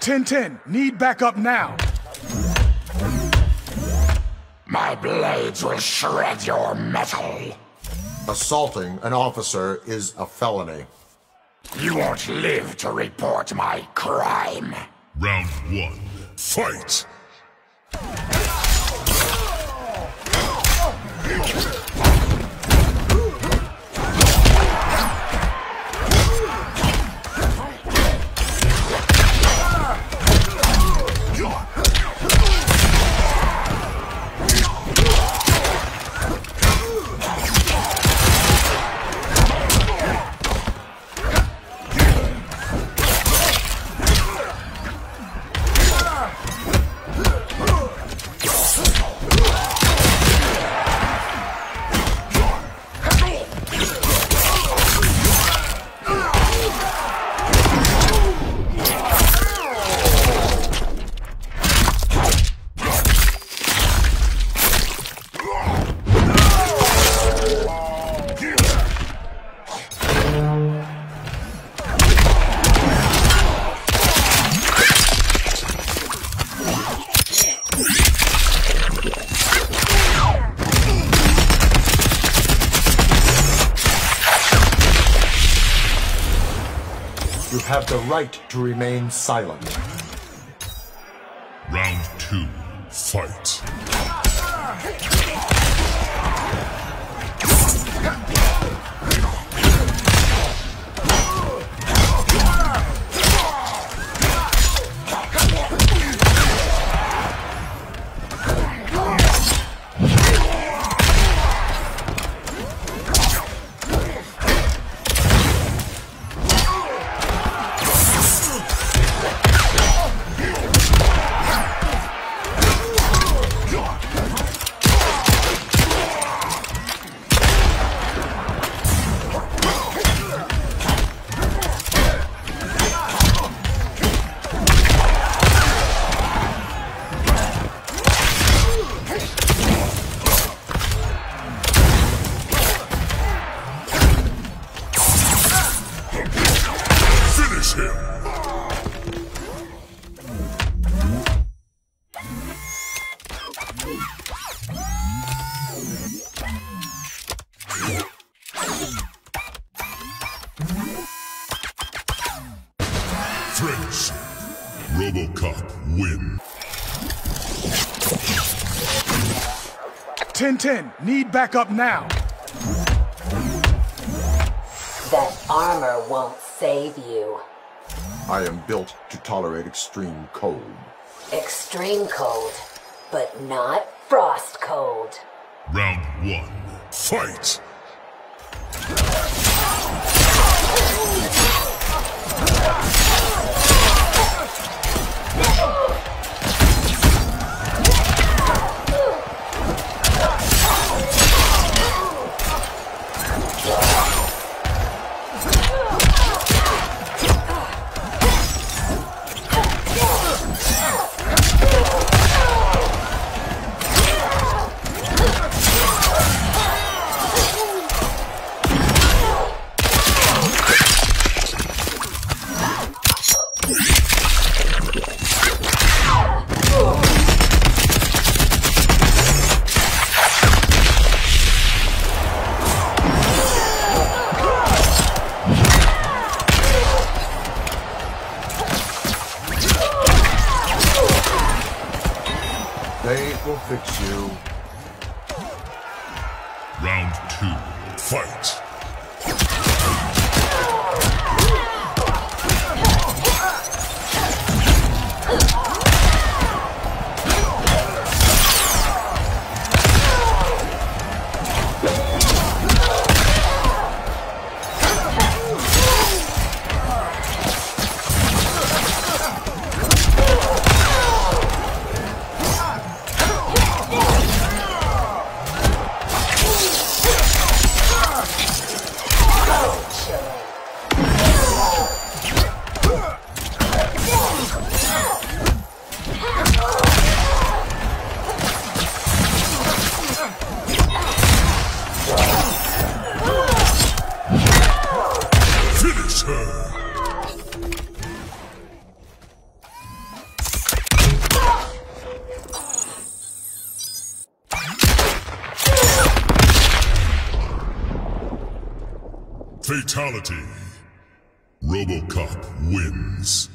1010, need backup now. My blades will shred your metal. Assaulting an officer is a felony. You won't live to report my crime. Round one. Fight! You have the right to remain silent. Round two. Fight! Finish him! Finish. Robocop win. 1010, need backup now. That armor won't save you. I am built to tolerate extreme cold. Extreme cold, but not frost cold. Round one. Fight! Fix you. Round two. Fight! Fatality. Robocop wins.